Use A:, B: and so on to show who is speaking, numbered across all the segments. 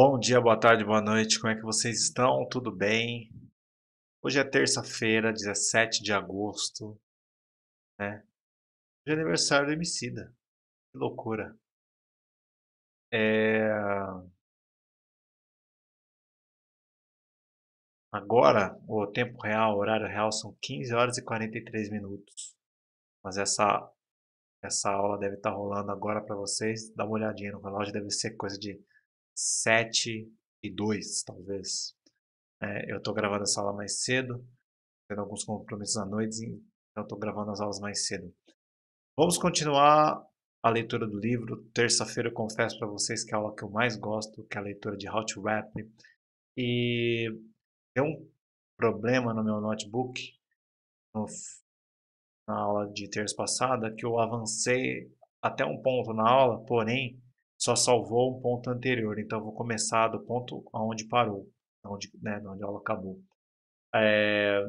A: Bom dia, boa tarde, boa noite. Como é que vocês estão? Tudo bem? Hoje é terça-feira, 17 de agosto, né? Hoje é aniversário do Emicida. Que loucura. É... Agora, o tempo real, o horário real são 15 horas e 43 minutos. Mas essa essa aula deve estar rolando agora para vocês. Dá uma olhadinha no relógio, deve ser coisa de 7 e 2, talvez. É, eu estou gravando essa aula mais cedo, tendo alguns compromissos à noite, então estou gravando as aulas mais cedo. Vamos continuar a leitura do livro. Terça-feira eu confesso para vocês que é a aula que eu mais gosto, que é a leitura de How to Rap. E tem um problema no meu notebook, no, na aula de terça passada, que eu avancei até um ponto na aula, porém só salvou um ponto anterior. Então, vou começar do ponto onde parou, onde, né, onde aula acabou. É,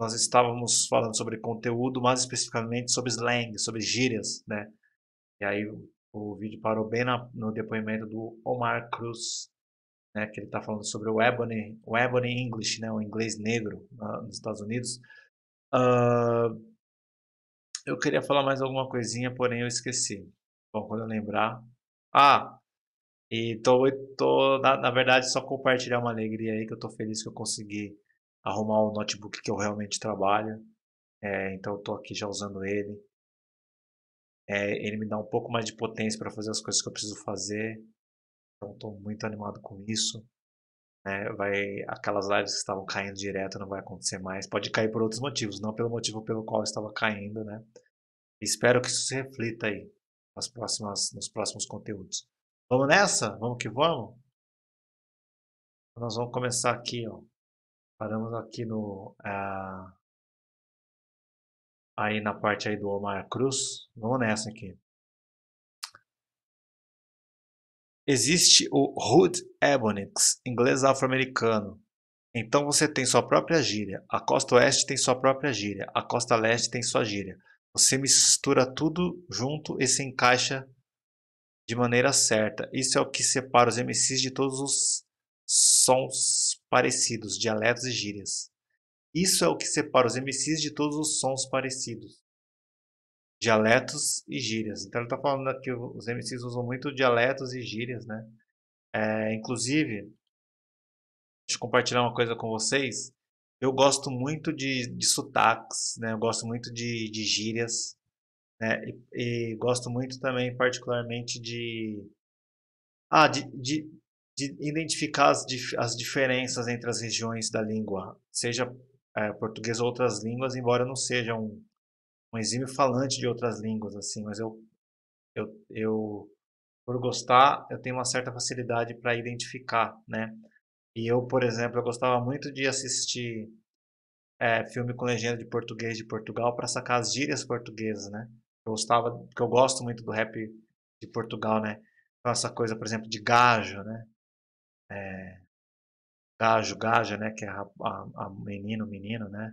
A: nós estávamos falando sobre conteúdo, mais especificamente sobre slang, sobre gírias, né? E aí o, o vídeo parou bem na, no depoimento do Omar Cruz, né? Que ele está falando sobre o Ebony, o Ebony English, né? O inglês negro uh, nos Estados Unidos. Uh, eu queria falar mais alguma coisinha, porém eu esqueci. Bom, quando eu lembrar, ah, e tô, tô na, na verdade, só compartilhar uma alegria aí que eu tô feliz que eu consegui arrumar o notebook que eu realmente trabalho. É, então eu tô aqui já usando ele. É, ele me dá um pouco mais de potência para fazer as coisas que eu preciso fazer. Então estou muito animado com isso. É, vai, aquelas lives que estavam caindo direto não vai acontecer mais. Pode cair por outros motivos, não pelo motivo pelo qual estava caindo, né? Espero que isso se reflita aí nas próximas, nos próximos conteúdos. Vamos nessa? Vamos que vamos? Nós vamos começar aqui, ó. Paramos aqui no uh, aí na parte aí do Omar Cruz. Vamos nessa aqui. Existe o Hood Ebonics, inglês afro-americano. Então você tem sua própria gíria. A costa oeste tem sua própria gíria. A costa leste tem sua gíria. Você mistura tudo junto e se encaixa de maneira certa. Isso é o que separa os MCs de todos os sons parecidos, dialetos e gírias. Isso é o que separa os MCs de todos os sons parecidos, dialetos e gírias. Então ele está falando que os MCs usam muito dialetos e gírias, né? É, inclusive, deixa eu compartilhar uma coisa com vocês. Eu gosto muito de, de sotaques, né? Eu gosto muito de, de gírias, né? E, e gosto muito também, particularmente, de, ah, de, de, de identificar as, as diferenças entre as regiões da língua, seja é, português ou outras línguas, embora eu não seja um, um exímio falante de outras línguas, assim, mas eu, eu, eu por gostar, eu tenho uma certa facilidade para identificar, né? E eu, por exemplo, eu gostava muito de assistir é, filme com legenda de português de Portugal para sacar as gírias portuguesas, né? Eu gostava, porque eu gosto muito do rap de Portugal, né? Então, essa coisa, por exemplo, de gajo, né? É, gajo, gaja, né? Que é a, a, a menino, menino, né?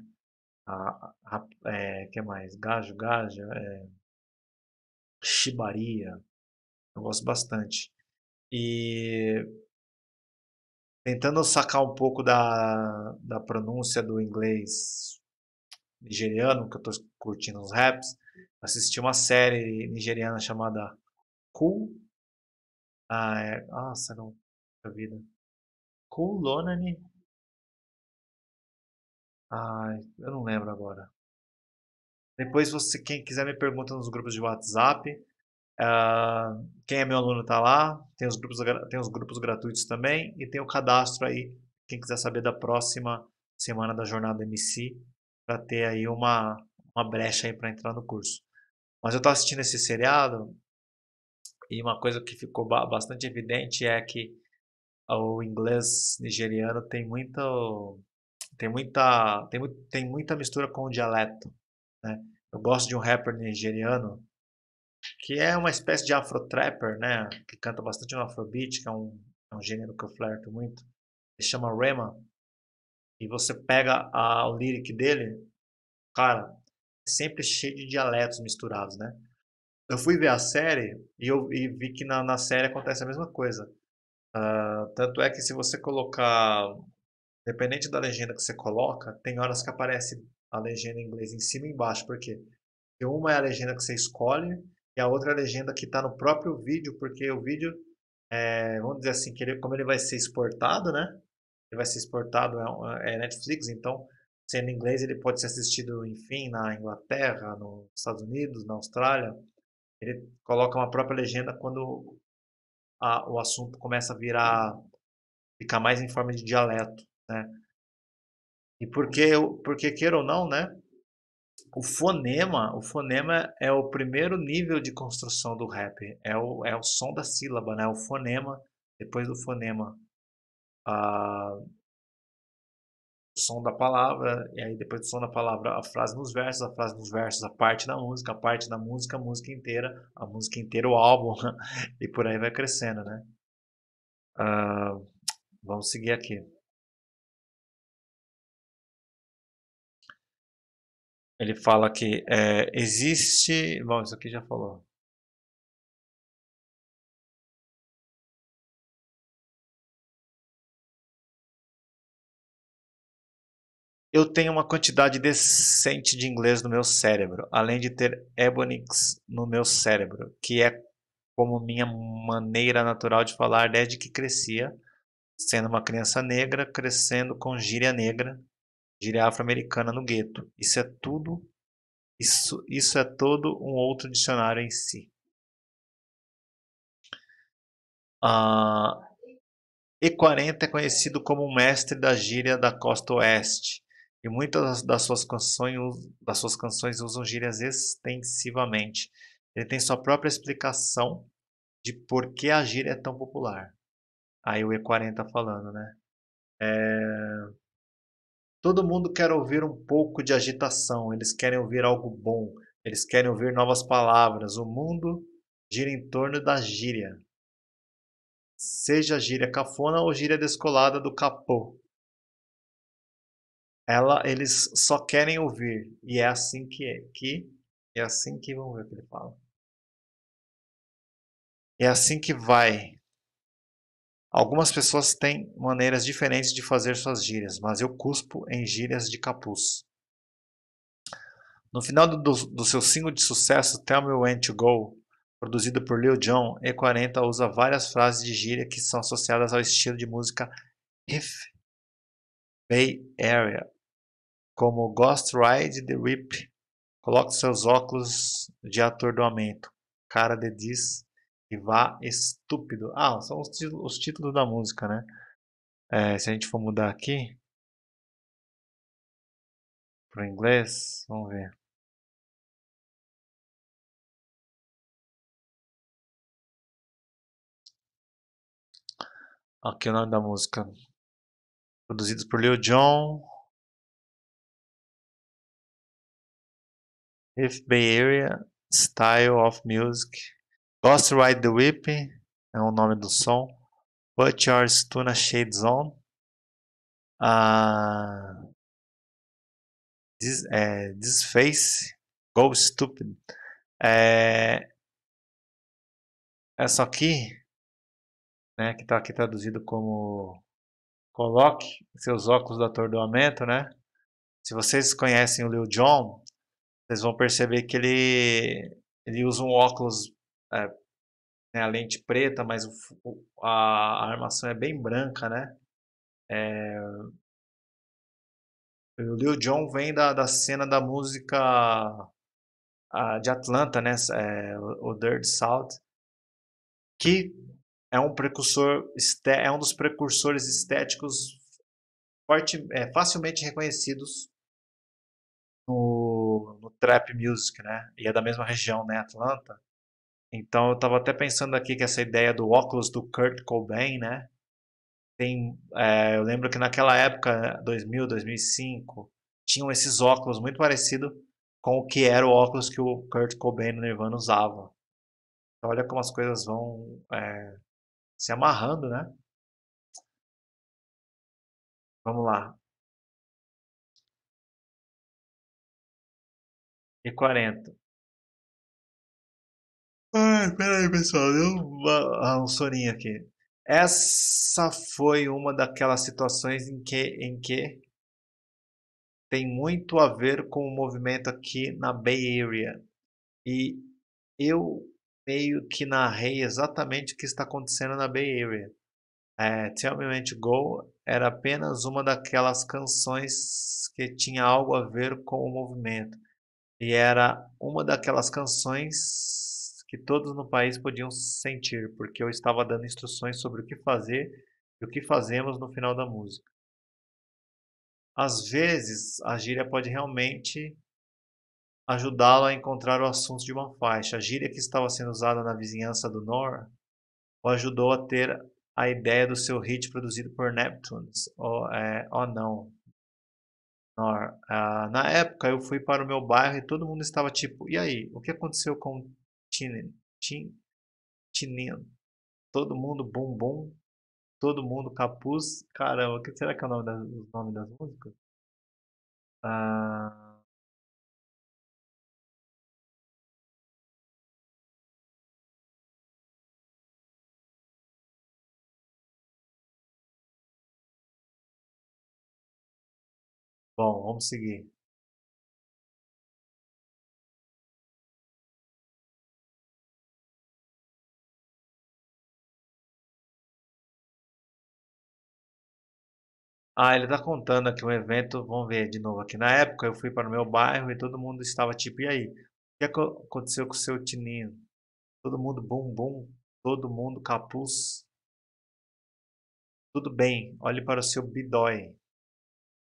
A: A, a, é, que mais? Gajo, gaja, é, chibaria. Eu gosto bastante. E tentando sacar um pouco da, da pronúncia do inglês nigeriano, que eu estou curtindo os raps, assisti uma série nigeriana chamada Cool. Ah, é, nossa, não. vida. Cool Lonani. Ai, eu não lembro agora. Depois, você, quem quiser me pergunta nos grupos de WhatsApp. Uh, quem é meu aluno está lá. Tem os, grupos, tem os grupos gratuitos também. E tem o cadastro aí. Quem quiser saber da próxima semana da jornada MC. Para ter aí uma, uma brecha aí para entrar no curso. Mas eu estava assistindo esse seriado. E uma coisa que ficou bastante evidente é que o inglês nigeriano tem muita tem muita tem, tem muita mistura com o dialeto né? eu gosto de um rapper nigeriano que é uma espécie de afro trapper né? Que canta bastante no afrobeat que é um, é um gênero que eu flerto muito. Ele chama Rema. E você pega a, o lyric dele cara é sempre cheio de dialetos misturados né? Eu fui ver a série e eu e vi que na, na série acontece a mesma coisa. Uh, tanto é que se você colocar, dependente da legenda que você coloca, tem horas que aparece a legenda em inglês em cima e embaixo, porque uma é a legenda que você escolhe e a outra legenda que está no próprio vídeo, porque o vídeo, é, vamos dizer assim, que ele, como ele vai ser exportado, né? Ele vai ser exportado, é, é Netflix, então sendo inglês ele pode ser assistido, enfim, na Inglaterra, nos Estados Unidos, na Austrália. Ele coloca uma própria legenda quando a, o assunto começa a virar, ficar mais em forma de dialeto, né? E porque, porque queira ou não, né? O fonema, o fonema é o primeiro nível de construção do rap. É o, é o som da sílaba, né? O fonema, depois do fonema, a, o som da palavra, e aí depois do som da palavra, a frase nos versos, a frase nos versos, a parte da música, a parte da música, a música inteira, a música inteira, o álbum, e por aí vai crescendo, né? Uh, vamos seguir aqui. Ele fala que é, existe. Bom, isso aqui já falou. Eu tenho uma quantidade decente de inglês no meu cérebro, além de ter Ebonics no meu cérebro, que é como minha maneira natural de falar desde que crescia, sendo uma criança negra, crescendo com gíria negra, gíria afro-americana no gueto. Isso é tudo, isso, isso é todo um outro dicionário em si. Ah, E40 é conhecido como o mestre da gíria da costa oeste e muitas das suas canções, das suas canções usam gírias extensivamente. Ele tem sua própria explicação de por que a gíria é tão popular. Aí o E40 tá falando, né? É... Todo mundo quer ouvir um pouco de agitação, eles querem ouvir algo bom, eles querem ouvir novas palavras. O mundo gira em torno da gíria. Seja gíria cafona ou gíria descolada do capô. Ela, eles só querem ouvir. E é assim que é. Que, é assim que vamos ver o que ele fala. É assim que vai. Algumas pessoas têm maneiras diferentes de fazer suas gírias, mas eu cuspo em gírias de capuz. No final do, do seu single de sucesso, Tell Me When to Go, produzido por Lil Jon, E40 usa várias frases de gíria que são associadas ao estilo de música If Bay Area, como Ghost Ride The Whip, coloque seus óculos de atordoamento, cara de diz e vá estúpido. Ah, são os, os títulos da música, né? É, se a gente for mudar aqui para inglês, vamos ver. Aqui o nome da música. Produzidos por Lil Jon. If Bay Area Style of Music. Ghost Ride the Whip é o nome do som. Put Your Stuna Shades On. Uh, this, é, this Face. Go Stupid. É, essa aqui, né, que está aqui traduzido como coloque seus óculos do atordoamento, né? Se vocês conhecem o Lil Jon, vocês vão perceber que ele, ele usa um óculos, é, né, a lente preta, mas o, a, a, armação é bem branca, né? É, o Lil Jon vem da, da cena da música a, de Atlanta, né? É, o Dirt South, que é um precursor, é um dos precursores estéticos forte, é, facilmente reconhecidos no, no trap music, né? E é da mesma região, né? Atlanta. Então eu estava até pensando aqui que essa ideia do óculos do Kurt Cobain, né? Tem, é, eu lembro que naquela época, 2000, 2005, tinham esses óculos muito parecidos com o que era o óculos que o Kurt Cobain no Nirvana usava. Então, olha como as coisas vão é, se amarrando, né? Vamos lá. e quarenta. Ai, peraí, pessoal, deu um soninho aqui. Essa foi uma daquelas situações em que, em que tem muito a ver com o movimento aqui na Bay Area. E eu meio que narrei exatamente o que está acontecendo na Bay Area. É, Tell Me When to Go era apenas uma daquelas canções que tinha algo a ver com o movimento. E era uma daquelas canções que todos no país podiam sentir, porque eu estava dando instruções sobre o que fazer e o que fazemos no final da música. Às vezes, a gíria pode realmente ajudá-lo a encontrar o assunto de uma faixa. A gíria que estava sendo usada na vizinhança do Nor o ajudou a ter a ideia do seu hit produzido por Neptunes. Oh, é, oh não. Nor. Ah, na época eu fui para o meu bairro e todo mundo estava tipo, e aí, o que aconteceu com Tinin? Tin, Tinin? Todo mundo bum bum Todo Mundo, Capuz. Caramba, o que será que é o nome das, os nomes das músicas? Ah... Bom, vamos seguir. Ah, ele tá contando aqui um evento, vamos ver de novo aqui. Na época eu fui para o meu bairro e todo mundo estava tipo, e aí? O que aconteceu com o seu tininho? Todo mundo bum bum, todo mundo capuz. Tudo bem, olhe para o seu bidói.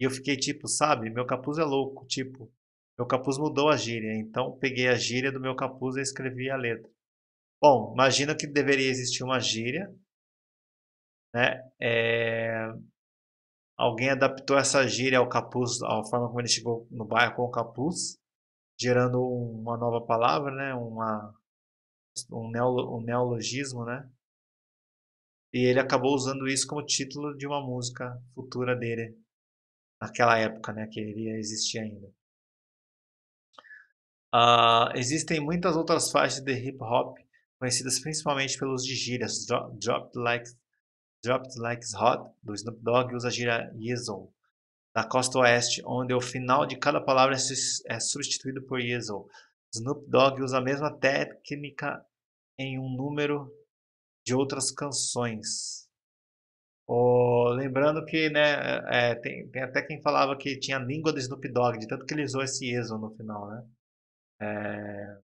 A: E eu fiquei tipo, sabe, meu capuz é louco, tipo, meu capuz mudou a gíria, então peguei a gíria do meu capuz e escrevi a letra. Bom, imagina que deveria existir uma gíria, né? É, alguém adaptou essa gíria ao capuz, à forma como ele chegou no bairro com o capuz, gerando uma nova palavra, né? Uma, um, neolo, um neologismo, né? E ele acabou usando isso como título de uma música futura dele, naquela época, né? Que iria existir ainda. Uh, existem muitas outras faixas de hip hop conhecidas principalmente pelos de gírias, drop, drop like Dropped Like Hot, do Snoop Dogg, usa a gíria Yeezel, da costa oeste, onde o final de cada palavra é substituído por Yeezel. Snoop Dogg usa a mesma técnica em um número de outras canções. Oh, lembrando que né, é, tem, tem, até quem falava que tinha a língua do Snoop Dogg, de tanto que ele usou esse Yeezel no final. Né? É,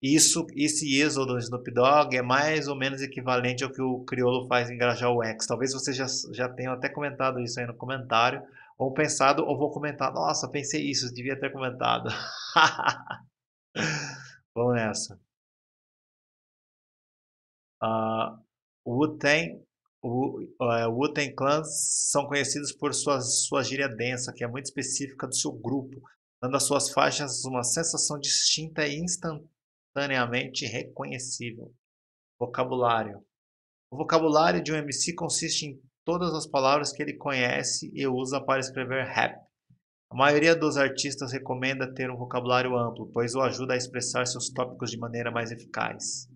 A: isso, esse êxodo do Snoop Dogg é mais ou menos equivalente ao que o Criolo faz em Grajaú X. Talvez vocês já, já tenham até comentado isso aí no comentário, ou pensado, ou vou comentar, nossa, pensei isso, devia ter comentado. Vamos nessa. Uh, Wu-Tang o uh, Wu-Tang Clans são conhecidos por sua, sua gíria densa, que é muito específica do seu grupo, dando às suas faixas uma sensação distinta e instantânea instantaneamente reconhecível. Vocabulário. O vocabulário de um MC consiste em todas as palavras que ele conhece e usa para escrever rap. A maioria dos artistas recomenda ter um vocabulário amplo, pois o ajuda a expressar seus tópicos de maneira mais eficaz.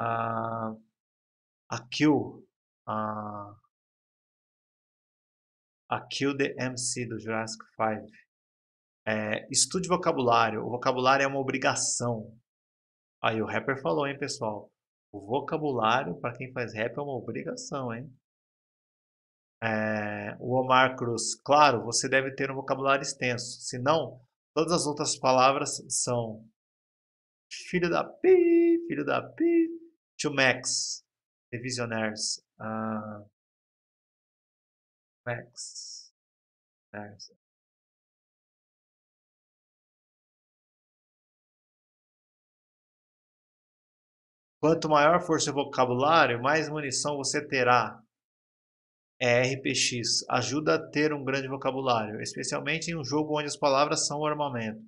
A: Uh, a Kill, uh, a Kill the MC do Jurassic 5. É, estude vocabulário. O vocabulário é uma obrigação. Aí o rapper falou, hein, pessoal? O vocabulário para quem faz rap é uma obrigação, hein? É, o Omar Cruz, claro, você deve ter um vocabulário extenso, senão todas as outras palavras são filho da pi, filho da pi, to max, revisionaires, uh, max, Quanto maior for seu vocabulário, mais munição você terá. É RPX. Ajuda a ter um grande vocabulário, especialmente em um jogo onde as palavras são o armamento.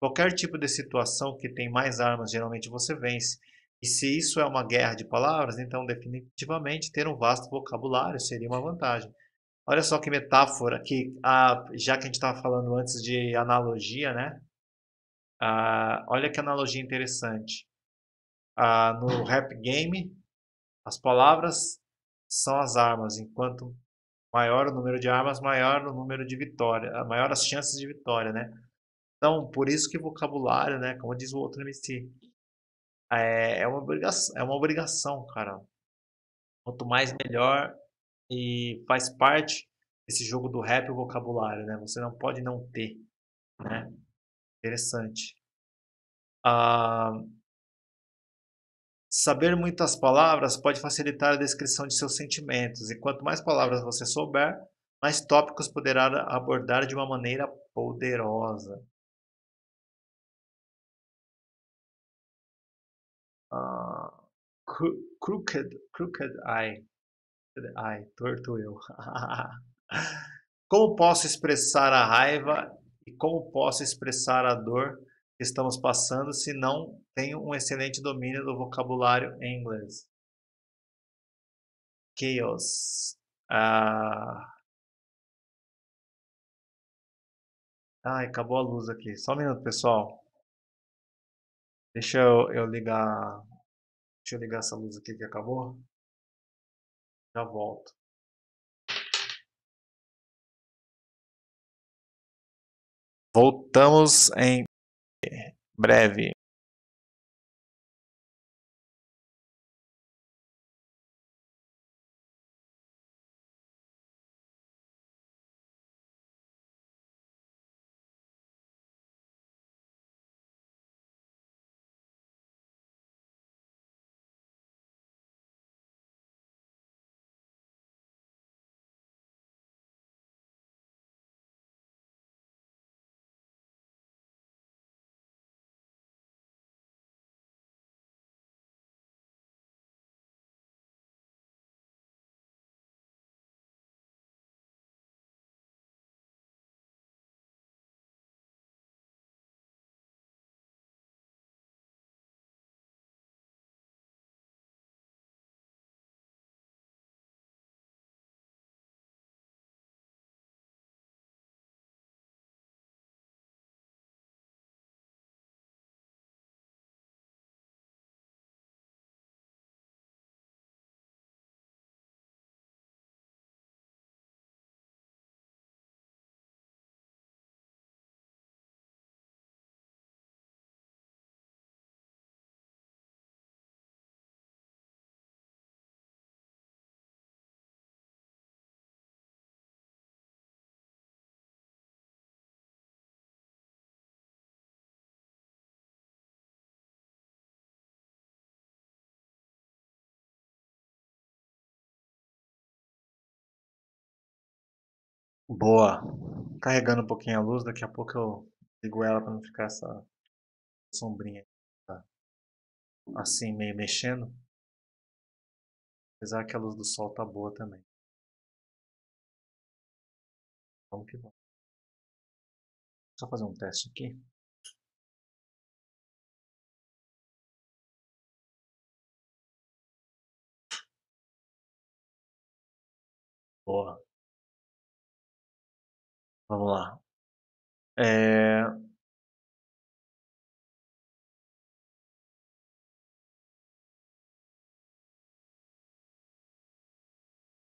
A: Qualquer tipo de situação que tem mais armas, geralmente você vence. E se isso é uma guerra de palavras, então definitivamente ter um vasto vocabulário seria uma vantagem. Olha só que metáfora, que ah, já que a gente estava falando antes de analogia, né? Ah, olha que analogia interessante ah, no rap game, as palavras são as armas. Enquanto maior o número de armas, maior o número de vitória, maior as chances de vitória, né? Então, por isso que vocabulário, né, como diz o outro MC, é, é uma obrigação, é uma obrigação, cara. Quanto mais melhor e faz parte desse jogo do rap o vocabulário, né? Você não pode não ter, né? Interessante. Ah, saber muitas palavras pode facilitar a descrição de seus sentimentos, e quanto mais palavras você souber, mais tópicos poderá abordar de uma maneira poderosa. Uh, crooked, crooked eye, eye, torto eu. como posso expressar a raiva e como posso expressar a dor estamos passando se não tenho um excelente domínio do vocabulário em inglês? Chaos. Ah... Ai, acabou a luz aqui. Só um minuto, pessoal. Deixa eu, eu ligar. Deixa eu ligar essa luz aqui que acabou. Já volto. Voltamos em breve. Boa. Carregando um pouquinho a luz, daqui a pouco eu ligo ela para não ficar essa sombrinha tá? assim meio mexendo. Apesar que a luz do sol tá boa também. Vamos que vamos. Só fazer um teste aqui. Boa. Vamos lá. É...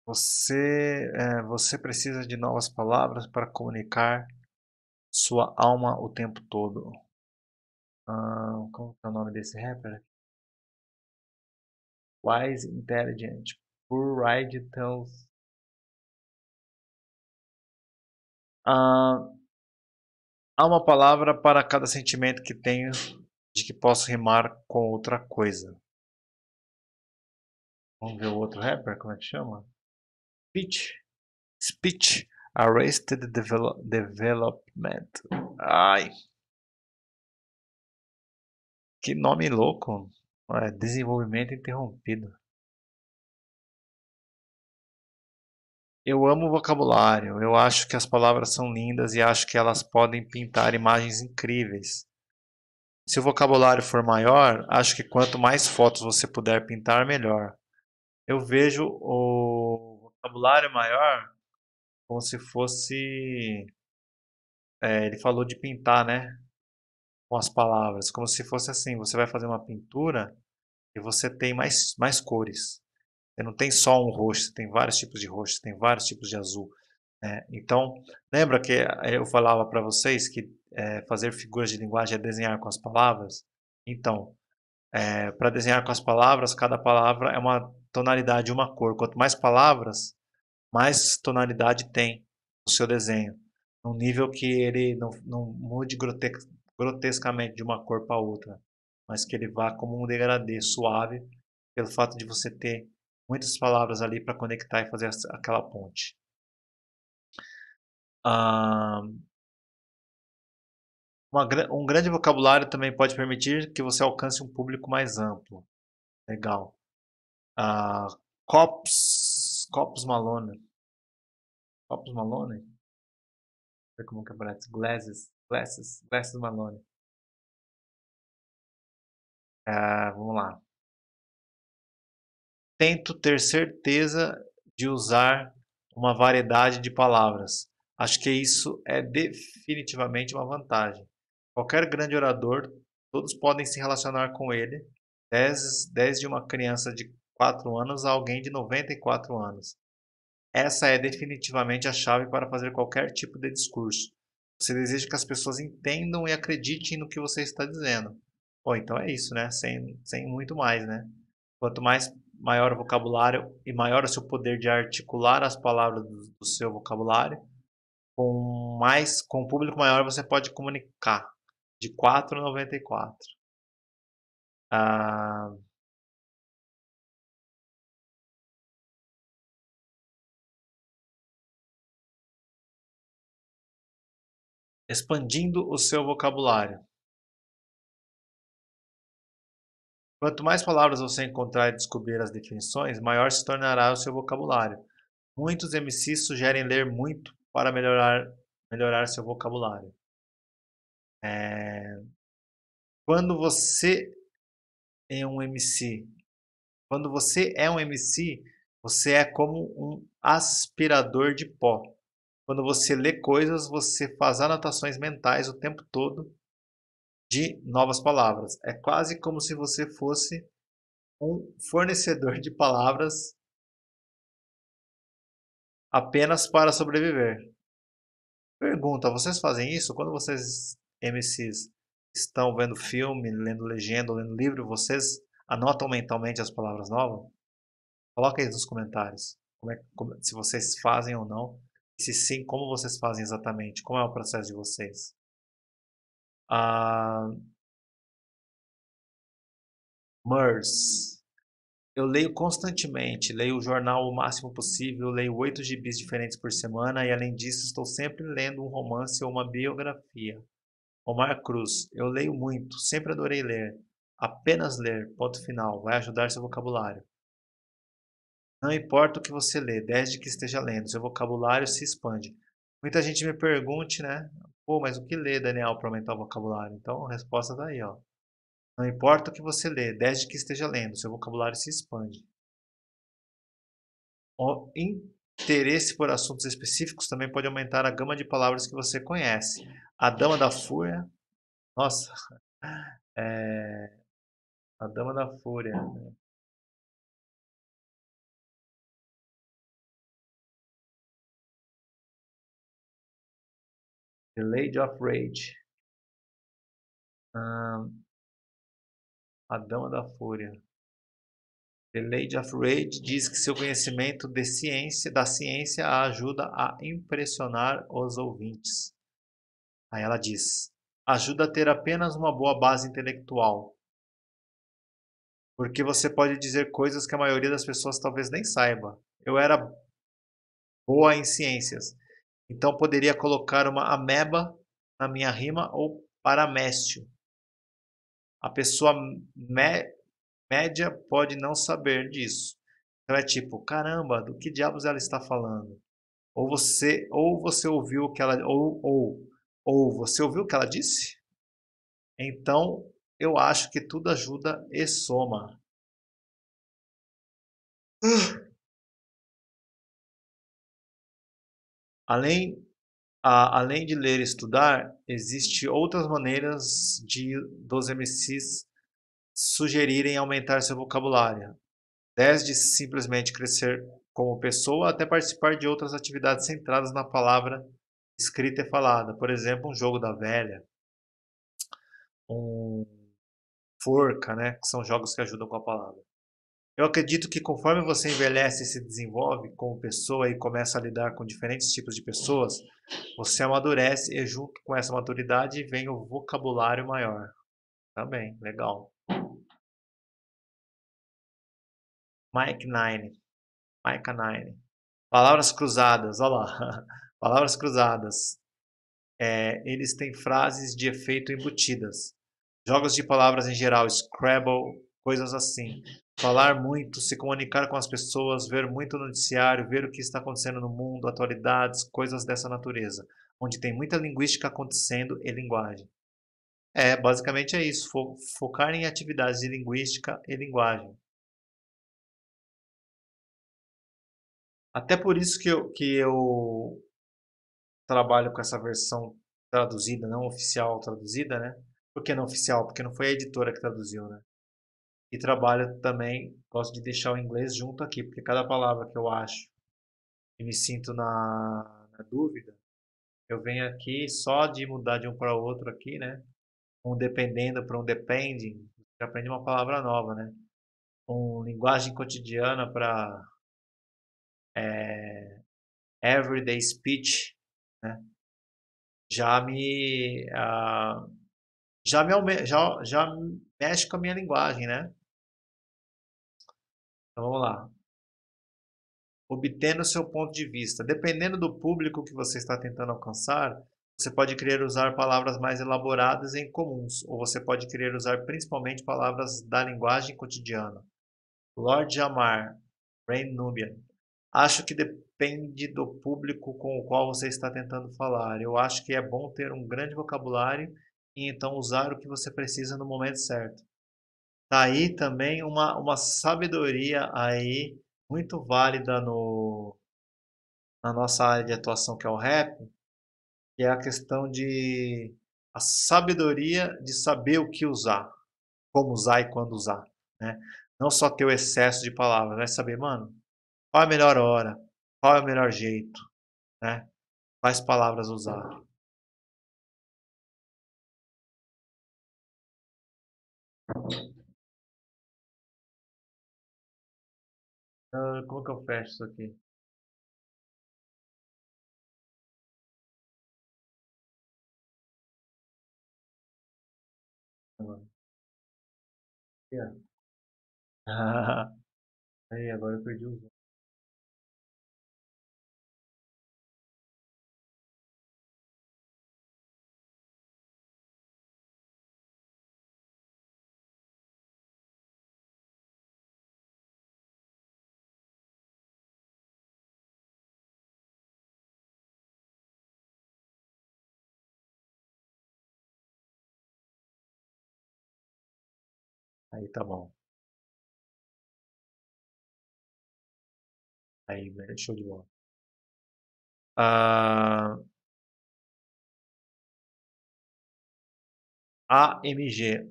A: Você, é, você precisa de novas palavras para comunicar sua alma o tempo todo. Ah, como é o nome desse rapper? Wise Intelligent. Poor Ride Tells há uma palavra para cada sentimento que tenho de que posso rimar com outra coisa. Vamos ver o outro rapper, como é que chama? Speech. Speech. Arrested develop, Development. Ai. Que nome louco. É, desenvolvimento interrompido. Eu amo o vocabulário, eu acho que as palavras são lindas e acho que elas podem pintar imagens incríveis. Se o vocabulário for maior, acho que quanto mais fotos você puder pintar, melhor. Eu vejo o vocabulário maior como se fosse. É, ele falou de pintar, né? Com as palavras. Como se fosse assim: você vai fazer uma pintura e você tem mais, mais cores. Você não tem só um roxo, você tem vários tipos de roxo, você tem vários tipos de azul. Né? Então, lembra que eu falava para vocês que é, fazer figuras de linguagem é desenhar com as palavras? Então, é, para desenhar com as palavras, cada palavra é uma tonalidade, uma cor. Quanto mais palavras, mais tonalidade tem o seu desenho. Num nível que ele não, não mude grotescamente de uma cor para outra, mas que ele vá como um degradê suave, pelo fato de você ter muitas palavras ali para conectar e fazer aquela ponte. Ah, uma, um grande vocabulário também pode permitir que você alcance um público mais amplo. Legal. Uh, Cops, Cops Malone. Cops Malone? Não sei como que aparece. Glasses, Glasses, Glasses Malone. Uh, vamos lá. Tento ter certeza de usar uma variedade de palavras. Acho que isso é definitivamente uma vantagem. Qualquer grande orador, todos podem se relacionar com ele, desde, uma criança de 4 anos a alguém de 94 anos. Essa é definitivamente a chave para fazer qualquer tipo de discurso. Você deseja que as pessoas entendam e acreditem no que você está dizendo. Bom, então é isso, né? Sem, sem muito mais, né? Quanto mais maior o vocabulário e maior o seu poder de articular as palavras do, do seu vocabulário, com mais com público maior você pode comunicar de 4,94. Ah, expandindo o seu vocabulário. Quanto mais palavras você encontrar e descobrir as definições, maior se tornará o seu vocabulário. Muitos MCs sugerem ler muito para melhorar, melhorar seu vocabulário. É... Quando você é um MC, quando você é um MC, você é como um aspirador de pó. Quando você lê coisas, você faz anotações mentais o tempo todo de novas palavras. É quase como se você fosse um fornecedor de palavras apenas para sobreviver. Pergunta: vocês fazem isso? Quando vocês MCs estão vendo filme, lendo legenda, lendo livro, vocês anotam mentalmente as palavras novas? Coloca aí nos comentários como é, como, se vocês fazem ou não. Se sim, como vocês fazem exatamente? Como é o processo de vocês? Ah, MERS. Eu leio constantemente, leio o jornal o máximo possível, leio oito gibis diferentes por semana e, além disso, estou sempre lendo um romance ou uma biografia. Omar Cruz, eu leio muito, sempre adorei ler. Apenas ler, ponto final, vai ajudar seu vocabulário. Não importa o que você lê, desde que esteja lendo, seu vocabulário se expande. Muita gente me pergunte, né? Pô, mas o que lê, Daniel, para aumentar o vocabulário? Então, a resposta está aí, ó. Não importa o que você lê, desde que esteja lendo, seu vocabulário se expande. O interesse por assuntos específicos também pode aumentar a gama de palavras que você conhece. A Dama da Fúria. Nossa. É... A Dama da Fúria. Né? The Lady of Rage. A Dama da Fúria. The Lady of Rage diz que seu conhecimento de ciência, da ciência a ajuda a impressionar os ouvintes. Aí ela diz: ajuda a ter apenas uma boa base intelectual. Porque você pode dizer coisas que a maioria das pessoas talvez nem saiba. Eu era boa em ciências, então poderia colocar uma ameba na minha rima ou paramécio. A pessoa me média pode não saber disso. Então é tipo, caramba, do que diabos ela está falando? Ou você, ou você ouviu o que ela, ou, ou, ou você ouviu o que ela disse? Então eu acho que tudo ajuda e soma. Além, a, além de ler e estudar, existem outras maneiras de dos MCs sugerirem aumentar seu vocabulário. desde simplesmente crescer como pessoa até participar de outras atividades centradas na palavra escrita e falada. Por exemplo, um jogo da velha, um forca, né, que são jogos que ajudam com a palavra. Eu acredito que conforme você envelhece e se desenvolve como pessoa e começa a lidar com diferentes tipos de pessoas, você amadurece e junto com essa maturidade vem o vocabulário maior. Também, tá legal. Mike Nine. Mike Nine. Palavras cruzadas, olha lá. Palavras cruzadas. É, eles têm frases de efeito embutidas. Jogos de palavras em geral, Scrabble, coisas assim. Falar muito, se comunicar com as pessoas, ver muito noticiário, ver o que está acontecendo no mundo, atualidades, coisas dessa natureza, onde tem muita linguística acontecendo e linguagem. É, basicamente é isso, fo focar em atividades de linguística e linguagem. Até por isso que eu, que eu trabalho com essa versão traduzida, não oficial traduzida, né? Por que não oficial? Porque não foi a editora que traduziu, né? E trabalho também, gosto de deixar o inglês junto aqui, porque cada palavra que eu acho e me sinto na, na dúvida, eu venho aqui só de mudar de um para outro aqui, né? Um dependendo para um depending, você aprende uma palavra nova, né? Um linguagem cotidiana para é, everyday speech, né? já me uh, já me já, já mexe com a minha linguagem, né? Então vamos lá. Obtendo seu ponto de vista. Dependendo do público que você está tentando alcançar, você pode querer usar palavras mais elaboradas e incomuns, ou você pode querer usar principalmente palavras da linguagem cotidiana. Lord Jamar, Rain Nubian. Acho que depende do público com o qual você está tentando falar. Eu acho que é bom ter um grande vocabulário e então usar o que você precisa no momento certo. Tá aí também uma, uma sabedoria aí muito válida no, na nossa área de atuação que é o rap, que é a questão de a sabedoria de saber o que usar, como usar e quando usar, né? Não só ter o excesso de palavras, mas saber, mano, qual é a melhor hora? Qual é o melhor jeito? Né? Quais palavras usar? Uh, como que eu fecho isso aqui? Yeah. Aí, agora eu perdi os tá bom. Aí, show de bola. Ah, AMG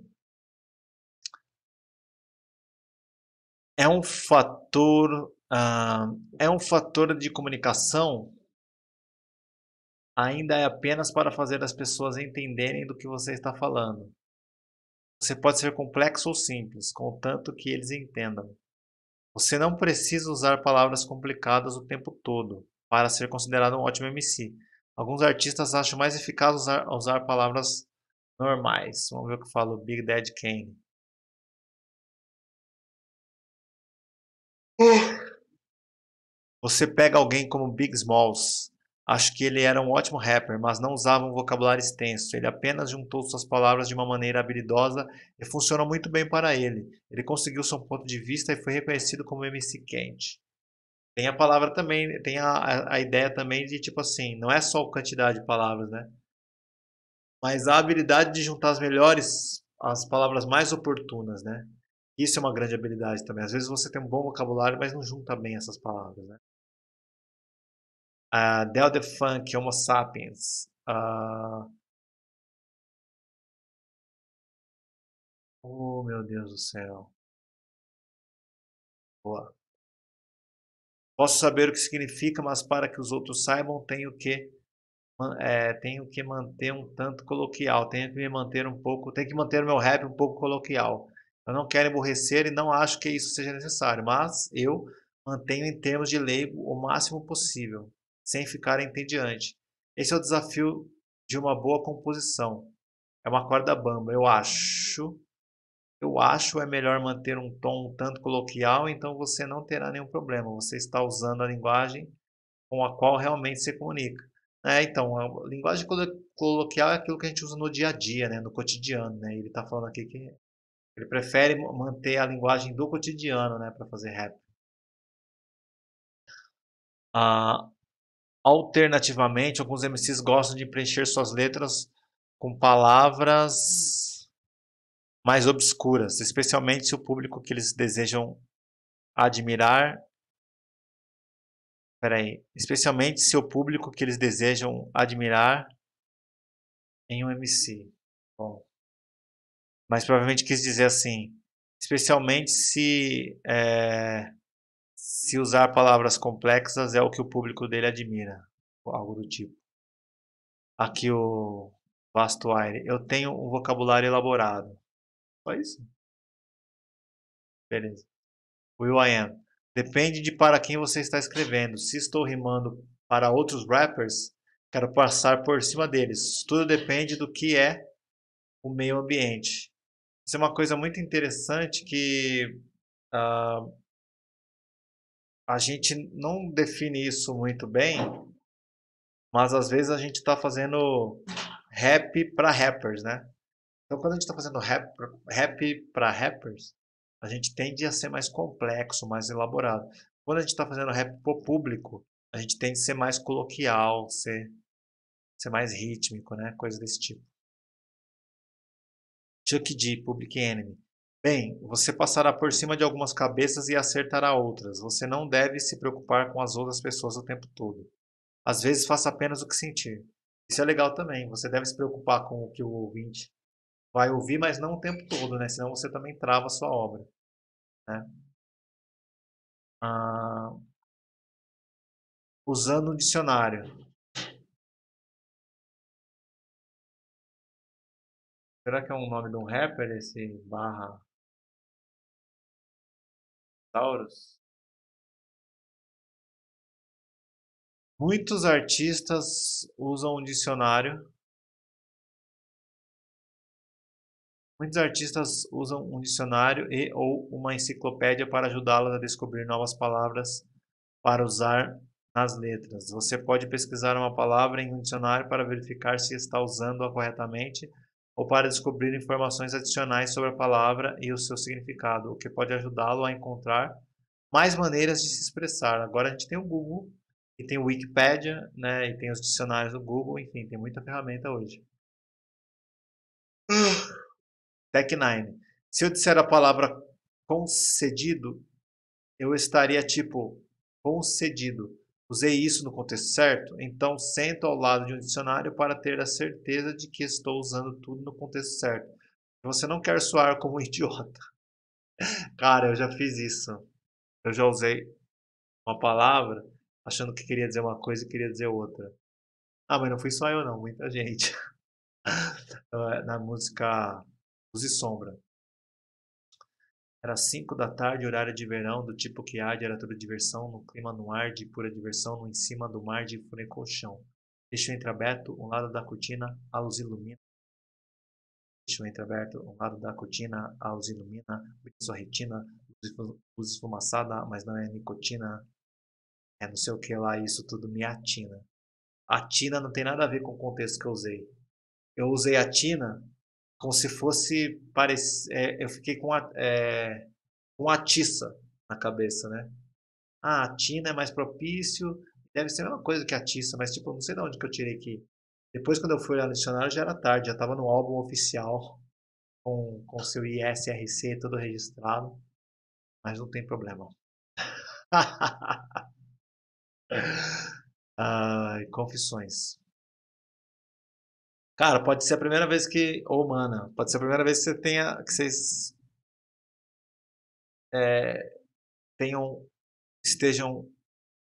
A: é um fator ah, é um fator de comunicação ainda é apenas para fazer as pessoas entenderem do que você está falando. Você pode ser complexo ou simples, contanto que eles entendam. Você não precisa usar palavras complicadas o tempo todo para ser considerado um ótimo MC. Alguns artistas acham mais eficaz usar, usar palavras normais. Vamos ver o que fala o Big Daddy Kane. Você pega alguém como Big Smalls, Acho que ele era um ótimo rapper, mas não usava um vocabulário extenso. Ele apenas juntou suas palavras de uma maneira habilidosa e funcionou muito bem para ele. Ele conseguiu seu ponto de vista e foi reconhecido como MC quente. Tem a palavra também, tem a, a ideia também de tipo assim, não é só quantidade de palavras, né? Mas a habilidade de juntar as melhores, as palavras mais oportunas, né? Isso é uma grande habilidade também. Às vezes você tem um bom vocabulário, mas não junta bem essas palavras, né? Uh, Del the Funk, Homo Sapiens. Uh... Oh, meu Deus do céu. Boa. Posso saber o que significa, mas para que os outros saibam, tenho que é, tenho que manter um tanto coloquial, tenho que me manter um pouco, tenho que manter o meu rap um pouco coloquial. Eu não quero emborrecer e não acho que isso seja necessário, mas eu mantenho em termos de leigo o máximo possível, sem ficar entediante. Esse é o desafio de uma boa composição. É uma corda bamba, eu acho. Eu acho é melhor manter um tom um tanto coloquial, então você não terá nenhum problema. Você está usando a linguagem com a qual realmente se comunica. É, então, a linguagem coloquial é aquilo que a gente usa no dia a dia, né, no cotidiano, né? Ele está falando aqui que ele prefere manter a linguagem do cotidiano, né, para fazer rap. Ah, alternativamente, alguns MCs gostam de preencher suas letras com palavras mais obscuras, especialmente se o público que eles desejam admirar Peraí. Especialmente se o público que eles desejam admirar em um MC. Bom. Mas provavelmente quis dizer assim. Especialmente se, é, se usar palavras complexas é o que o público dele admira. Algo do tipo. Aqui o Vasto Aire. Eu tenho um vocabulário elaborado. Só isso? Beleza. Will I am. Depende de para quem você está escrevendo. Se estou rimando para outros rappers, quero passar por cima deles. Tudo depende do que é o meio ambiente. Isso é uma coisa muito interessante que uh, a gente não define isso muito bem, mas às vezes a gente está fazendo rap para rappers, né? Então quando a gente está fazendo rap, rap para rappers, a gente tende a ser mais complexo, mais elaborado. Quando a gente está fazendo rap pro público, a gente tende a ser mais coloquial, ser, ser mais rítmico, né? Coisa desse tipo. Chuck D, Public Enemy. Bem, você passará por cima de algumas cabeças e acertará outras. Você não deve se preocupar com as outras pessoas o tempo todo. Às vezes, faça apenas o que sentir. Isso é legal também. Você deve se preocupar com o que o ouvinte vai ouvir, mas não o tempo todo, né? Senão você também trava a sua obra. Né? Ah, usando o dicionário. Será que é um nome de um rapper esse barra Taurus? Muitos artistas usam o dicionário Muitos artistas usam um dicionário e ou uma enciclopédia para ajudá-las a descobrir novas palavras para usar nas letras. Você pode pesquisar uma palavra em um dicionário para verificar se está usando-a corretamente ou para descobrir informações adicionais sobre a palavra e o seu significado, o que pode ajudá-lo a encontrar mais maneiras de se expressar. Agora a gente tem o Google e tem o Wikipedia, né, e tem os dicionários do Google, enfim, tem muita ferramenta hoje. Tech9. Se eu disser a palavra concedido, eu estaria tipo concedido. Usei isso no contexto certo? Então sento ao lado de um dicionário para ter a certeza de que estou usando tudo no contexto certo. Você não quer soar como um idiota. Cara, eu já fiz isso. Eu já usei uma palavra achando que queria dizer uma coisa e queria dizer outra. Ah, mas não fui só eu não, muita gente. Na música luz e sombra. Era cinco da tarde, horário de verão, do tipo que arde, era toda diversão, no clima no ar de pura diversão, no em cima do mar de colchão. Deixo entreaberto um lado da cortina, a luz ilumina. Deixo entreaberto um lado da cortina, a luz ilumina, sua retina, luz esfumaçada, mas não é nicotina. É não sei o que lá, isso tudo me atina. A tina não tem nada a ver com o contexto que eu usei. Eu usei a tina como se fosse parece, é, eu fiquei com a, é, com a tiça na cabeça, né? Ah, a tina é mais propício, deve ser a mesma coisa que a tiça, mas tipo, não sei de onde que eu tirei aqui. Depois quando eu fui olhar no dicionário já era tarde, já estava no álbum oficial com com seu ISRC todo registrado, mas não tem problema. Ai, confissões. Cara, pode ser a primeira vez que. Ou, mana, pode ser a primeira vez que você tenha. Que vocês. É, tenham estejam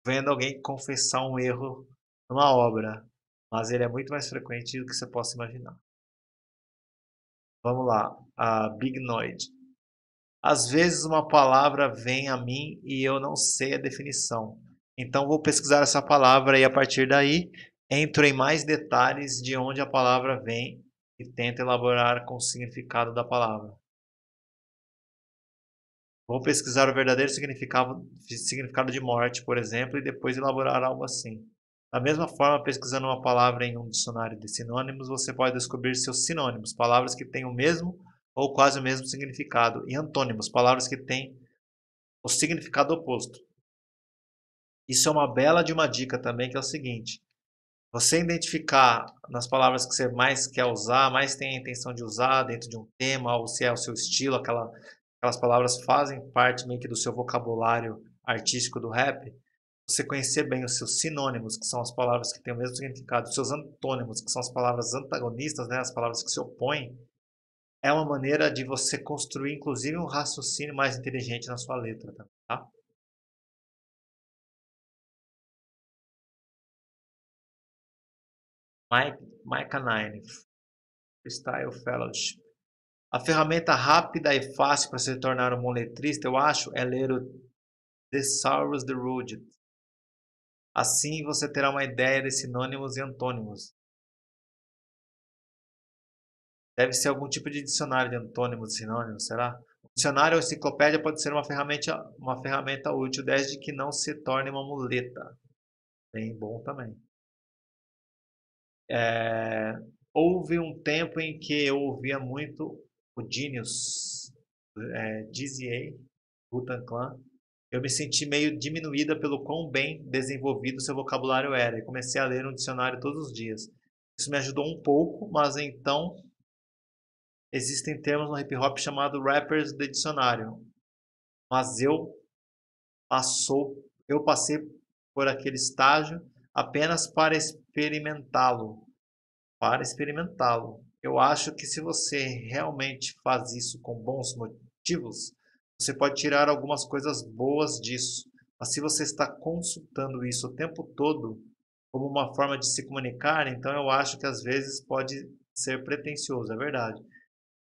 A: vendo alguém confessar um erro numa obra, mas ele é muito mais frequente do que você possa imaginar. Vamos lá, a Big Noid. Às vezes uma palavra vem a mim e eu não sei a definição. Então vou pesquisar essa palavra e a partir daí entro em mais detalhes de onde a palavra vem e tento elaborar com o significado da palavra. Vou pesquisar o verdadeiro significado, significado de morte, por exemplo, e depois elaborar algo assim. Da mesma forma, pesquisando uma palavra em um dicionário de sinônimos, você pode descobrir seus sinônimos, palavras que têm o mesmo ou quase o mesmo significado, e antônimos, palavras que têm o significado oposto. Isso é uma bela de uma dica também, que é o seguinte: você identificar nas palavras que você mais quer usar, mais tem a intenção de usar dentro de um tema, ou se é o seu estilo, aquela, aquelas palavras fazem parte meio que do seu vocabulário artístico do rap, você conhecer bem os seus sinônimos, que são as palavras que têm o mesmo significado, os seus antônimos, que são as palavras antagonistas, né, as palavras que se opõem, é uma maneira de você construir, inclusive, um raciocínio mais inteligente na sua letra, tá? Mike, Micah Nine, Freestyle Fellowship. A ferramenta rápida e fácil para se tornar um bom letrista, eu acho, é ler o Thesaurus the Rudit. Assim você terá uma ideia de sinônimos e antônimos. Deve ser algum tipo de dicionário de antônimos e sinônimos, será? Dicionário ou enciclopédia pode ser uma ferramenta, uma ferramenta útil desde que não se torne uma muleta. Bem bom também. É, houve um tempo em que eu ouvia muito o Genius, é, GZA, Butan Clan. Eu me senti meio diminuída pelo quão bem desenvolvido seu vocabulário era e comecei a ler um dicionário todos os dias. Isso me ajudou um pouco, mas então existem termos no hip hop chamado rappers de dicionário. Mas eu passou, eu passei por aquele estágio apenas para experimentá-lo, para experimentá-lo. Eu acho que se você realmente faz isso com bons motivos, você pode tirar algumas coisas boas disso. Mas se você está consultando isso o tempo todo como uma forma de se comunicar, então eu acho que às vezes pode ser pretensioso, é verdade.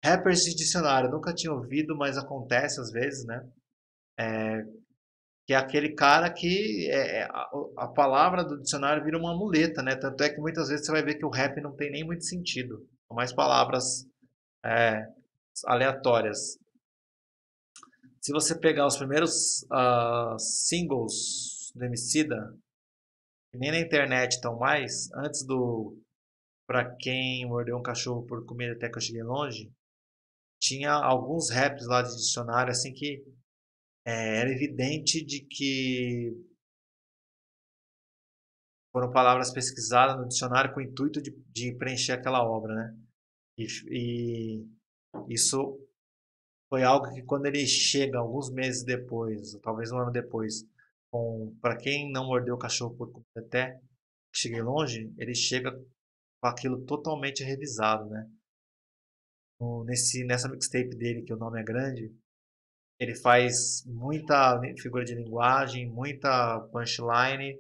A: Rappers de dicionário, nunca tinha ouvido, mas acontece às vezes, né? É, que é aquele cara que é, é, a, a, palavra do dicionário vira uma muleta, né? Tanto é que muitas vezes você vai ver que o rap não tem nem muito sentido. São mais palavras é, aleatórias. Se você pegar os primeiros uh, singles do Emicida, que nem na internet estão mais, antes do Pra Quem Mordeu um Cachorro por Comer Até Que Eu Cheguei Longe, tinha alguns raps lá de dicionário, assim, que é, era evidente de que foram palavras pesquisadas no dicionário com o intuito de, de preencher aquela obra, né? E, e, isso foi algo que quando ele chega alguns meses depois, talvez um ano depois, com para quem não mordeu o cachorro por até cheguei longe, ele chega com aquilo totalmente revisado, né? nesse, nessa mixtape dele, que o nome é grande, ele faz muita figura de linguagem, muita punchline,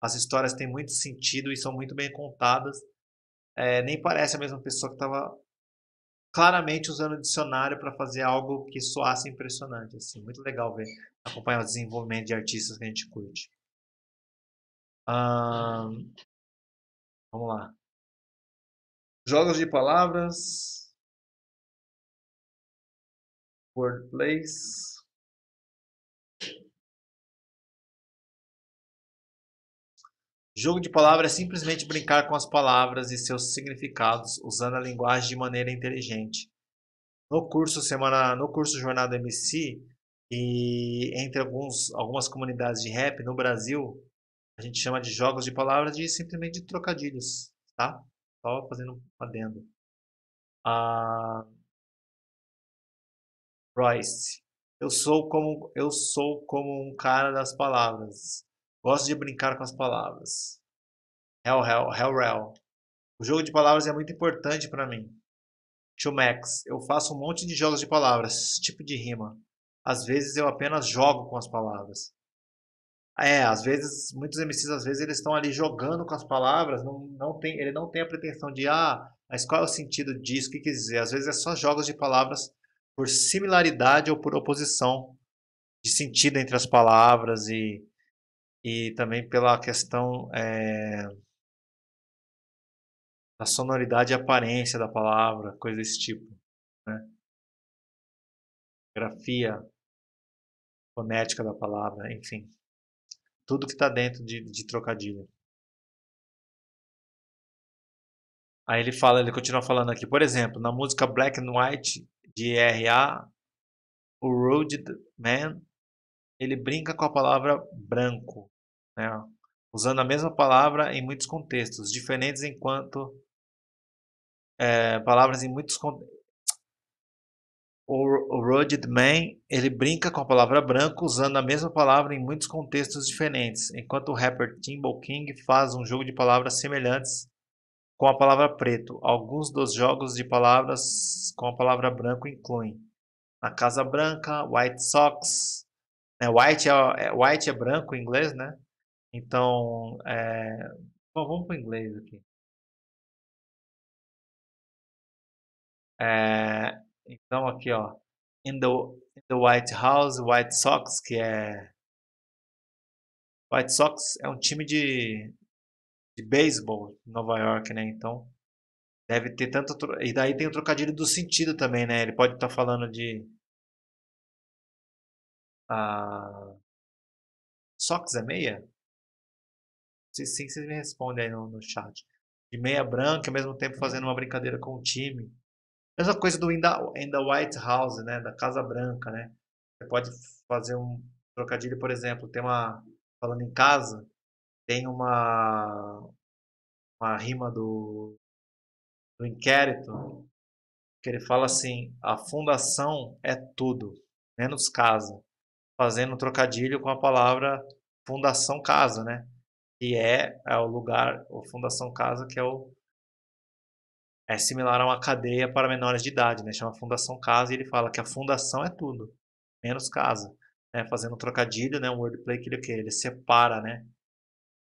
A: as histórias têm muito sentido e são muito bem contadas. É, nem parece a mesma pessoa que estava claramente usando o dicionário para fazer algo que soasse impressionante. Assim, muito legal ver, acompanhar o desenvolvimento de artistas que a gente curte. vamos lá. Jogos de palavras. Wordplays. Jogo de palavras é simplesmente brincar com as palavras e seus significados, usando a linguagem de maneira inteligente. No curso semana, no curso Jornada MC e entre alguns, algumas comunidades de rap no Brasil, a gente chama de jogos de palavras de simplesmente de trocadilhos, tá? Só fazendo um adendo. Ah, Royce. Eu sou como eu sou como um cara das palavras. Gosto de brincar com as palavras. Hell, hell, hell, hell. O jogo de palavras é muito importante para mim. Tio Max, eu faço um monte de jogos de palavras, tipo de rima. às vezes eu apenas jogo com as palavras. É, às vezes, muitos MCs, às vezes, eles estão ali jogando com as palavras, não, não tem, ele não tem a pretensão de, ah, mas qual é o sentido disso, o que quer dizer? Às vezes é só jogos de palavras por similaridade ou por oposição de sentido entre as palavras e, e também pela questão é, da sonoridade e aparência da palavra, coisa desse tipo. Né? Grafia fonética da palavra, enfim. Tudo que está dentro de, de trocadilho. Aí ele fala, ele continua falando aqui, por exemplo, na música Black and White de R.A., o Road Man, ele brinca com a palavra branco, né? usando a mesma palavra em muitos contextos, diferentes enquanto é, palavras em muitos contextos o Rugged Man, ele brinca com a palavra branco usando a mesma palavra em muitos contextos diferentes, enquanto o rapper Timbo King faz um jogo de palavras semelhantes com a palavra preto. Alguns dos jogos de palavras com a palavra branco incluem na Casa Branca, White Sox, né? White, é, é, white é branco em inglês, né? Então, é... Bom, vamos para o inglês aqui. É, então aqui, ó, in the, in the White House, White Sox, que é White Sox é um time de, de beisebol em Nova York, né? Então deve ter tanto e daí tem o trocadilho do sentido também, né? Ele pode estar tá falando de ah, Sox é meia? Se sim, vocês me respondem aí no, no chat. De meia branca, ao mesmo tempo fazendo uma brincadeira com o time. Mesma coisa do in the, in the White House, né? Da Casa Branca, né? Você pode fazer um trocadilho, por exemplo, tem uma falando em casa, tem uma uma rima do, do inquérito que ele fala assim: a fundação é tudo, menos casa, fazendo um trocadilho com a palavra fundação casa, né? Que é, é o lugar, o fundação casa, que é o é similar a uma cadeia para menores de idade, né? Chama Fundação Casa e ele fala que a fundação é tudo, menos casa, né? Fazendo um trocadilho, né? Um wordplay que ele, que ele separa, né?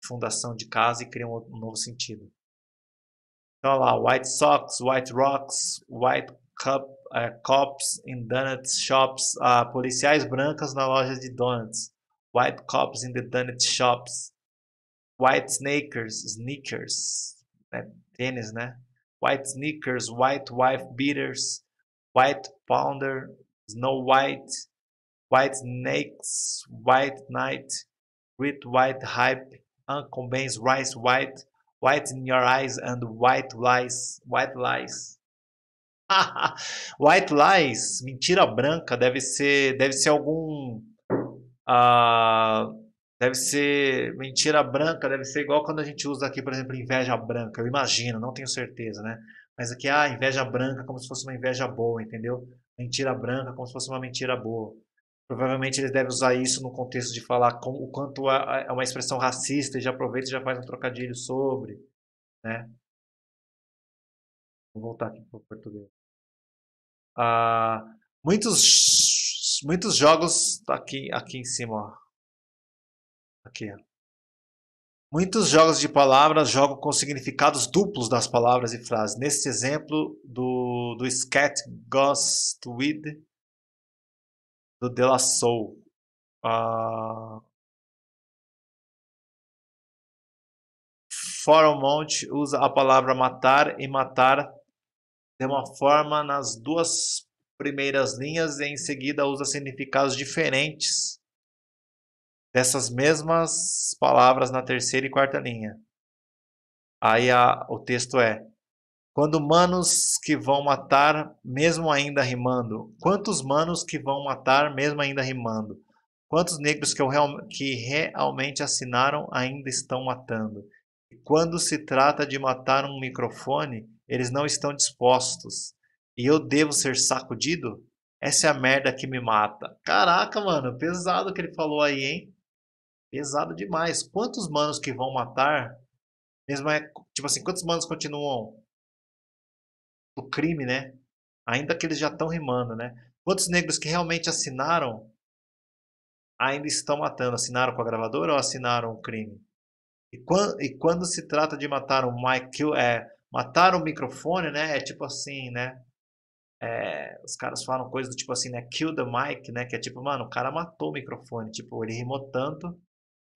A: Fundação de casa e cria um, um novo sentido. Então lá, White Sox, White Rocks, White Cup, uh, Cops in Donuts Shops, uh, policiais brancas na loja de donuts, White Cops in the Donut Shops, White Sneakers, sneakers, né? tênis, né? white sneakers, white wife beaters, white pounder, snow white, white snakes, white night, with white hype, Ben's rice white, white in your eyes and white lies, white lies. white lies, mentira branca, deve ser, deve ser algum uh, Deve ser mentira branca, deve ser igual quando a gente usa aqui, por exemplo, inveja branca. Eu imagino, não tenho certeza, né? Mas aqui, ah, inveja branca como se fosse uma inveja boa, entendeu? Mentira branca como se fosse uma mentira boa. Provavelmente eles devem usar isso no contexto de falar com, o quanto é, uma expressão racista e já aproveita e já faz um trocadilho sobre, né? Vou voltar aqui para o português. Ah, muitos, muitos jogos aqui, aqui em cima, ó. Aqui. Muitos jogos de palavras jogam com significados duplos das palavras e frases. Nesse exemplo do, do Scat Ghost With do De La Soul. Uh, Foromont usa a palavra matar e matar de uma forma nas duas primeiras linhas e em seguida usa significados diferentes dessas mesmas palavras na terceira e quarta linha. Aí a, o texto é: Quando manos que vão matar, mesmo ainda rimando. Quantos manos que vão matar, mesmo ainda rimando? Quantos negros que, real, que realmente assinaram ainda estão matando? E quando se trata de matar um microfone, eles não estão dispostos. E eu devo ser sacudido? Essa é a merda que me mata. Caraca, mano, pesado que ele falou aí, hein? Pesado demais. Quantos manos que vão matar? Mesmo é, tipo assim, quantos manos continuam o crime, né? Ainda que eles já estão rimando, né? Quantos negros que realmente assinaram ainda estão matando? Assinaram com a gravadora ou assinaram o crime? E quando, e quando se trata de matar um Mike, é, matar o microfone, né? É tipo assim, né? É, os caras falam coisas do tipo assim, né? Kill the mic, né? Que é tipo, mano, o cara matou o microfone. Tipo, ele rimou tanto.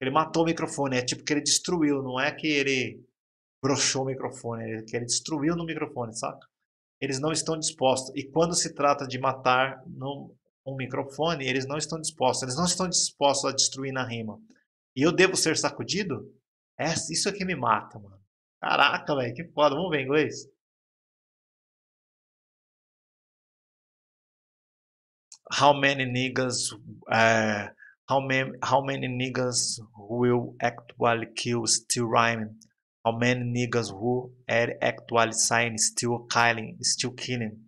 A: Ele matou o microfone. É tipo que ele destruiu. Não é que ele broxou o microfone. É que ele destruiu no microfone, saca? Eles não estão dispostos. E quando se trata de matar no, um microfone, eles não estão dispostos. Eles não estão dispostos a destruir na rima. E eu devo ser sacudido? É, isso que me mata, mano. Caraca, velho, que foda. Vamos ver em inglês? how many niggas uh, how many how many niggas will actually kill still rhyming how many niggas who are actually sign still killing still killing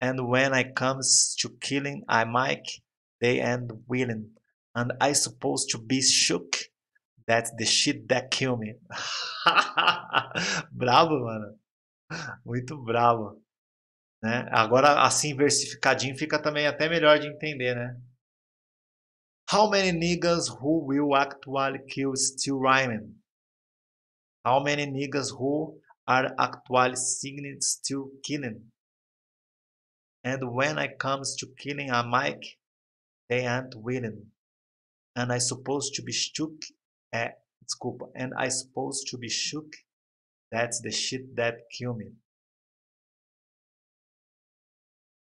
A: and when I comes to killing I might they end willing and I supposed to be shook that's the shit that kill me bravo mano muito bravo Né? Agora, assim, versificadinho fica também até melhor de entender, né? How many niggas who will actually kill still rhyming? How many niggas who are actually singing still killing? And when I comes to killing a mic, they ain't willing. And I supposed to be shook. É, desculpa. And I supposed to be shook. That's the shit that kill me.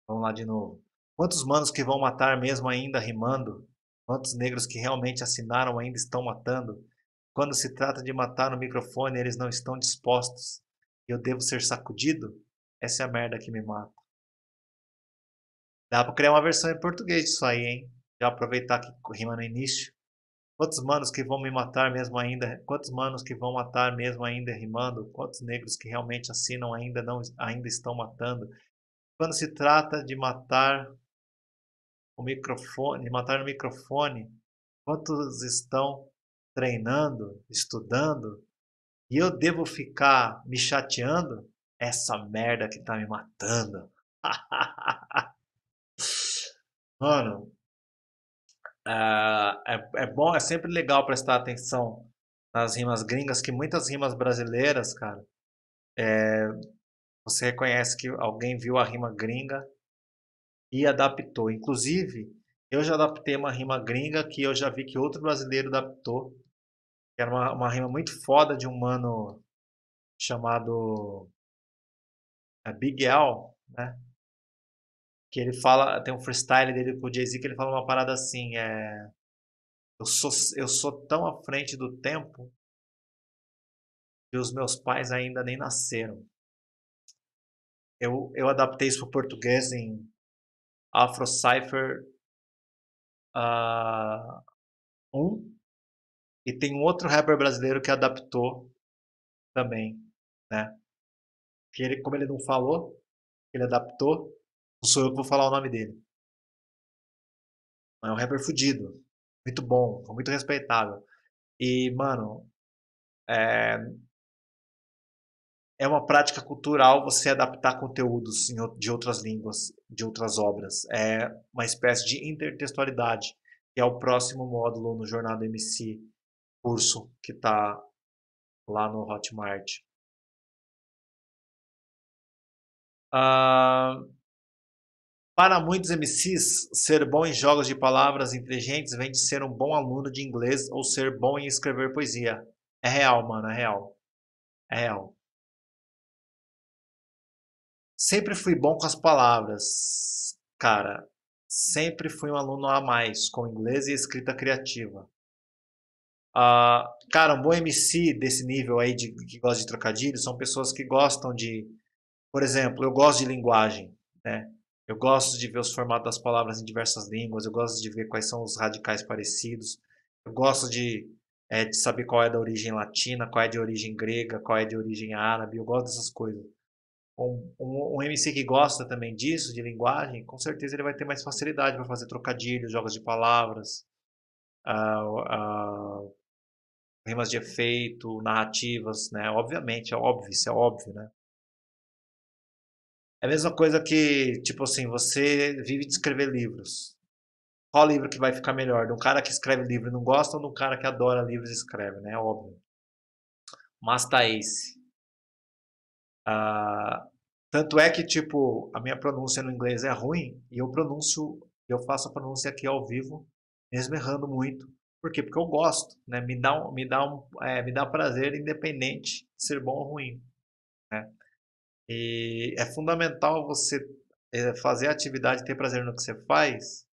A: Vamos lá de novo. Quantos manos que vão matar mesmo ainda rimando? Quantos negros que realmente assinaram ainda estão matando? Quando se trata de matar no microfone, eles não estão dispostos. E eu devo ser sacudido? Essa é a merda que me mata. Dá pra criar uma versão em português disso aí, hein? Já aproveitar que rima no início. Quantos manos que vão me matar mesmo ainda? Quantos manos que vão matar mesmo ainda rimando? Quantos negros que realmente assinam ainda não ainda estão matando? Quando se trata de matar o microfone, matar no microfone, quantos estão treinando, estudando, e eu devo ficar me chateando? Essa merda que tá me matando. Mano, é, é, é bom, é sempre legal prestar atenção nas rimas gringas, que muitas rimas brasileiras, cara, é, você reconhece que alguém viu a rima gringa e adaptou. Inclusive, eu já adaptei uma rima gringa que eu já vi que outro brasileiro adaptou. Que era uma, uma rima muito foda de um mano chamado é, Big L, né? Que ele fala, tem um freestyle dele com o Jay-Z que ele fala uma parada assim, é... Eu sou, eu sou tão à frente do tempo que os meus pais ainda nem nasceram. Eu, eu adaptei isso para português em Afro Cypher uh, 1 e tem um outro rapper brasileiro que adaptou também, né? Que ele, como ele não falou, ele adaptou, não sou eu que vou falar o nome dele. É um rapper fudido, muito bom, muito respeitável. E, mano, é, é uma prática cultural você adaptar conteúdos de outras línguas, de outras obras. É uma espécie de intertextualidade, que é o próximo módulo no Jornada MC, curso que está lá no Hotmart. Uh, para muitos MCs, ser bom em jogos de palavras inteligentes vem de ser um bom aluno de inglês ou ser bom em escrever poesia. É real, mano, é real. É real. Sempre fui bom com as palavras, cara. Sempre fui um aluno a mais com inglês e escrita criativa. Uh, cara, um bom MC desse nível aí de que gosta de trocadilhos são pessoas que gostam de, por exemplo, eu gosto de linguagem, né? Eu gosto de ver os formatos das palavras em diversas línguas, eu gosto de ver quais são os radicais parecidos, eu gosto de, é, de saber qual é da origem latina, qual é de origem grega, qual é de origem árabe, eu gosto dessas coisas um, um, um, MC que gosta também disso, de linguagem, com certeza ele vai ter mais facilidade para fazer trocadilhos, jogos de palavras, uh, uh, rimas de efeito, narrativas, né? Obviamente, é óbvio, isso é óbvio, né? É a mesma coisa que, tipo assim, você vive de escrever livros. Qual livro que vai ficar melhor? De um cara que escreve livro e não gosta ou de um cara que adora livros e escreve, né? Óbvio. Mas tá. Ah, tanto é que, tipo, a minha pronúncia no inglês é ruim e eu pronuncio, eu faço a pronúncia aqui ao vivo, mesmo errando muito. Por quê? Porque eu gosto, né? Me dá um, me dá um, é, me dá prazer independente de ser bom ou ruim, né? E é fundamental você é, fazer a atividade ter prazer no que você faz,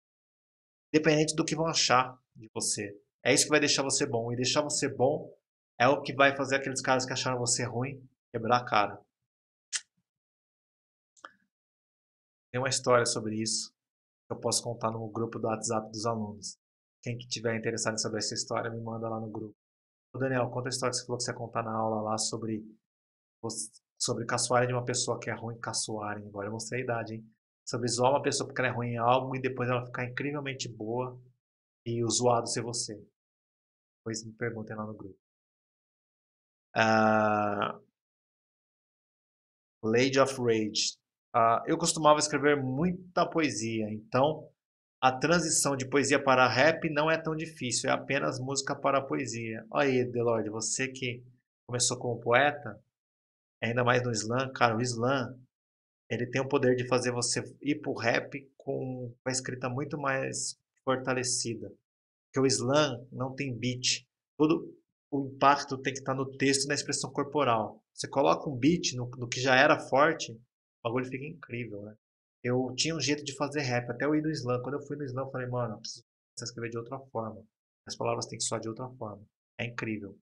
A: independente do que vão achar de você. É isso que vai deixar você bom. E deixar você bom é o que vai fazer aqueles caras que acharam você ruim quebrar a cara. Tem uma história sobre isso que eu posso contar no grupo do WhatsApp dos alunos. Quem que tiver interessado em saber essa história, me manda lá no grupo. Ô Daniel, conta a história que você falou que você ia contar na aula lá sobre, sobre caçoarem de uma pessoa que é ruim caçoarem. Agora eu mostrei a idade, hein? Sobre zoar uma pessoa porque ela é ruim em algo e depois ela ficar incrivelmente boa e o zoado ser você. Depois me perguntem lá no grupo. Uh, Lady of Rage. Uh, eu costumava escrever muita poesia, então a transição de poesia para rap não é tão difícil, é apenas música para poesia. Olha aí, Delorde, você que começou como poeta, ainda mais no slam, cara, o slam, ele tem o poder de fazer você ir para o rap com a escrita muito mais fortalecida. Porque o slam não tem beat, todo o impacto tem que estar no texto e na expressão corporal. Você coloca um beat no, no que já era forte, o bagulho fica incrível, né? Eu tinha um jeito de fazer rap, até eu ir no slam. Quando eu fui no slam, eu falei, mano, eu preciso escrever de outra forma. As palavras têm que soar de outra forma. É incrível.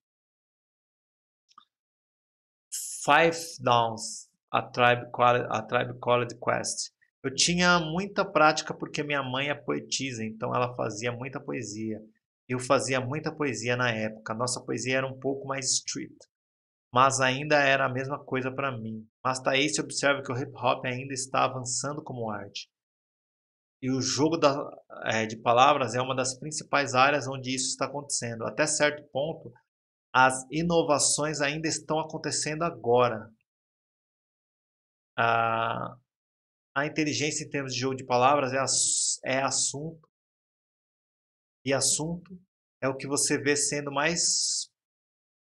A: Five Downs, a Tribe, a Tribe Called Quest. Eu tinha muita prática porque minha mãe é poetisa, então ela fazia muita poesia. Eu fazia muita poesia na época. Nossa poesia era um pouco mais street mas ainda era a mesma coisa para mim. Mas Thaís observa que o hip hop ainda está avançando como arte. E o jogo da, é, de palavras é uma das principais áreas onde isso está acontecendo. Até certo ponto, as inovações ainda estão acontecendo agora. A, a inteligência em termos de jogo de palavras é, é assunto. E assunto é o que você vê sendo mais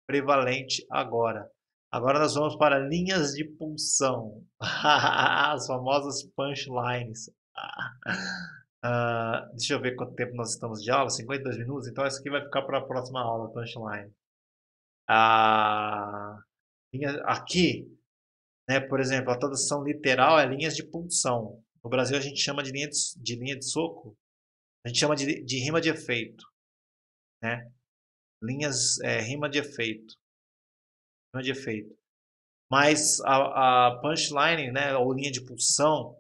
A: prevalente agora. Agora nós vamos para linhas de pulsão, as famosas punchlines. Uh, deixa eu ver quanto tempo nós estamos de aula, 52 minutos, então essa aqui vai ficar para a próxima aula, punchline. Uh, linha, aqui, né, por exemplo, a tradução literal é linhas de pulsão. No Brasil a gente chama de linha de, de linha de soco, a gente chama de, de rima de efeito. Né? Linhas é, rima de efeito. Rima de efeito. Mas a, a punchline, né, ou linha de pulsão,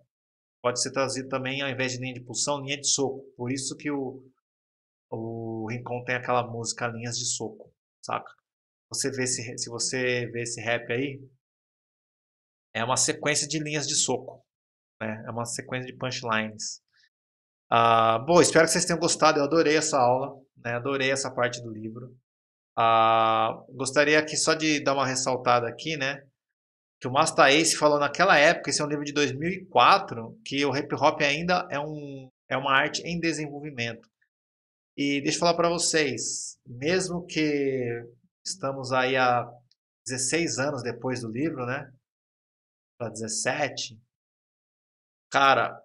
A: pode ser trazido também, ao invés de linha de pulsão, linha de soco. Por isso que o, o Rincon tem aquela música Linhas de Soco, saca? Você vê esse, se você vê esse rap aí, é uma sequência de linhas de soco. Né? É uma sequência de punchlines. Ah, bom, espero que vocês tenham gostado. Eu adorei essa aula. Né? Adorei essa parte do livro. Ah, gostaria aqui só de dar uma ressaltada aqui, né? Que o Master Ace falou naquela época, esse é um livro de 2004, que o hip hop ainda é, um, é uma arte em desenvolvimento. E deixa eu falar para vocês, mesmo que estamos aí há 16 anos depois do livro, né? Para 17, cara,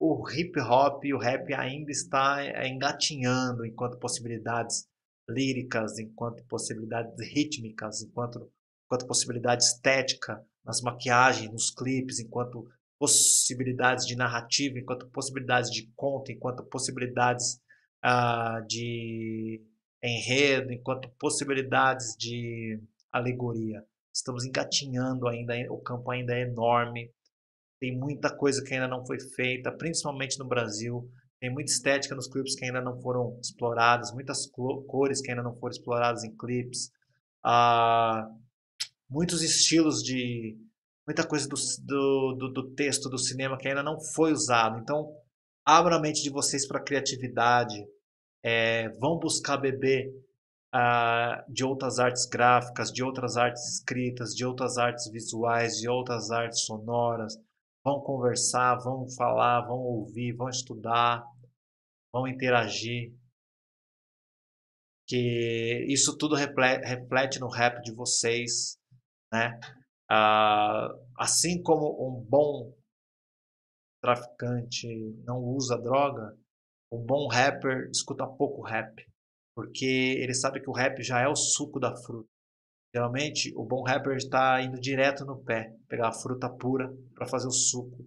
A: o hip hop e o rap ainda está é, engatinhando enquanto possibilidades líricas, enquanto possibilidades rítmicas, enquanto, enquanto possibilidade estética nas maquiagens, nos clipes, enquanto possibilidades de narrativa, enquanto possibilidades de conto, enquanto possibilidades uh, de enredo, enquanto possibilidades de alegoria. Estamos engatinhando ainda, o campo ainda é enorme, tem muita coisa que ainda não foi feita, principalmente no Brasil. Tem muita estética nos clipes que ainda não foram exploradas, muitas cores que ainda não foram exploradas em clipes. Ah, muitos estilos de. muita coisa do, do, do, texto do cinema que ainda não foi usado. Então, abra a mente de vocês para criatividade. É, vão buscar beber ah, de outras artes gráficas, de outras artes escritas, de outras artes visuais, de outras artes sonoras vão conversar, vão falar, vão ouvir, vão estudar, vão interagir. Que isso tudo reflete no rap de vocês, né? Ah, assim como um bom traficante não usa droga, um bom rapper escuta pouco rap, porque ele sabe que o rap já é o suco da fruta. Geralmente, o bom rapper está indo direto no pé, pegar a fruta pura para fazer o suco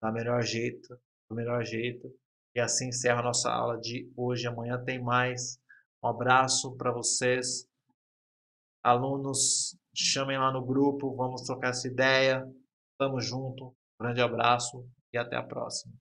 A: da melhor jeito, do melhor jeito. E assim encerra a nossa aula de hoje. Amanhã tem mais. Um abraço para vocês. Alunos, chamem lá no grupo, vamos trocar essa ideia. Tamo junto. Grande abraço e até a próxima.